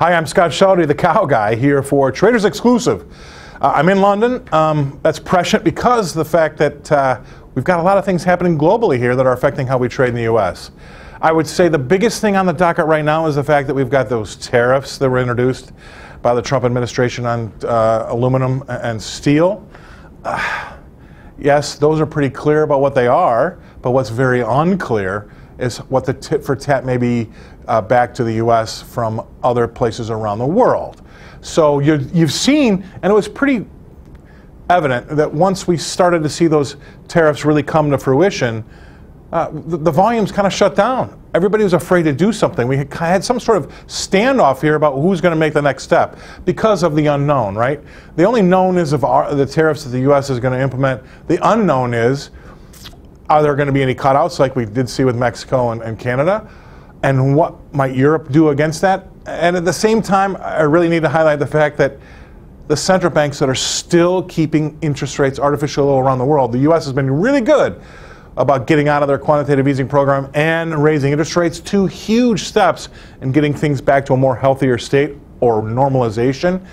Hi, I'm Scott Shellady, the cow guy, here for Traders Exclusive. Uh, I'm in London. Um, that's prescient because the fact that uh, we've got a lot of things happening globally here that are affecting how we trade in the U.S. I would say the biggest thing on the docket right now is the fact that we've got those tariffs that were introduced by the Trump administration on uh, aluminum and steel. Yes, those are pretty clear about what they are, but what's very unclear is what the tit for tat may be uh, back to the U.S. from other places around the world. So you have seen, and it was pretty evident that once we started to see those tariffs really come to fruition, uh, the, the, volumes kind of shut down. Everybody was afraid to do something. We had some sort of standoff here about who's going to make the next step because of the unknown, right? The only known is of our, the tariffs that the U.S. is going to implement. The unknown is are there going to be any cutouts like we did see with Mexico and, and Canada? And what might Europe do against that? And at the same time, I really need to highlight the fact that the central banks that are still keeping interest rates artificially low around the world, the U.S. has been really good about getting out of their quantitative easing program and raising interest rates, two huge steps in getting things back to a more healthier state or normalization.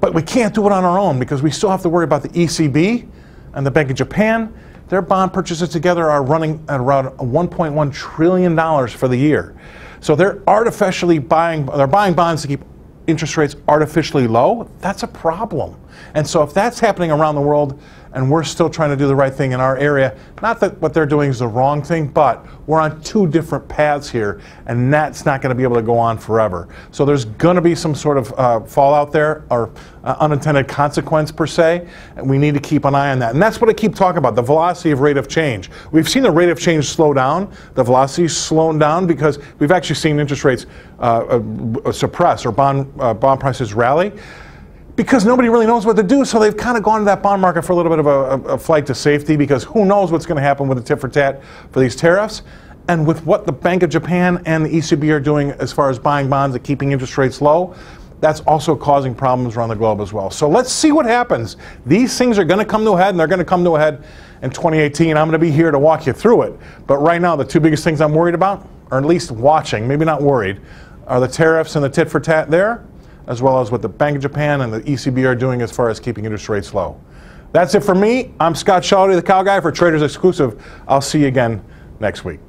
But we can't do it on our own because we still have to worry about the ECB and the Bank of Japan. Their bond purchases together are running at around $1.1 trillion for the year. So they're artificially buying, they're buying bonds to keep interest rates artificially low. That's a problem. And so if that's happening around the world, and we're still trying to do the right thing in our area. Not that what they're doing is the wrong thing, but we're on two different paths here, and that's not going to be able to go on forever. So there's going to be some sort of uh, fallout there, or uh, unintended consequence per se, and we need to keep an eye on that. And that's what I keep talking about, the velocity of rate of change. We've seen the rate of change slow down, the velocity slowing down because we've actually seen interest rates uh, uh suppress or bond, uh, bond prices rally because nobody really knows what to do. So they've kind of gone to that bond market for a little bit of a, a flight to safety because who knows what's going to happen with the tit for tat for these tariffs. And with what the Bank of Japan and the ECB are doing as far as buying bonds and keeping interest rates low, that's also causing problems around the globe as well. So let's see what happens. These things are going to come to a head, and they're going to come to a head in 2018. I'm going to be here to walk you through it. But right now, the two biggest things I'm worried about, or at least watching, maybe not worried, are the tariffs and the tit for tat there, as well as what the Bank of Japan and the ECB are doing as far as keeping interest rates low. That's it for me. I'm Scott Shellady, the Cow Guy for Traders Exclusive. I'll see you again next week.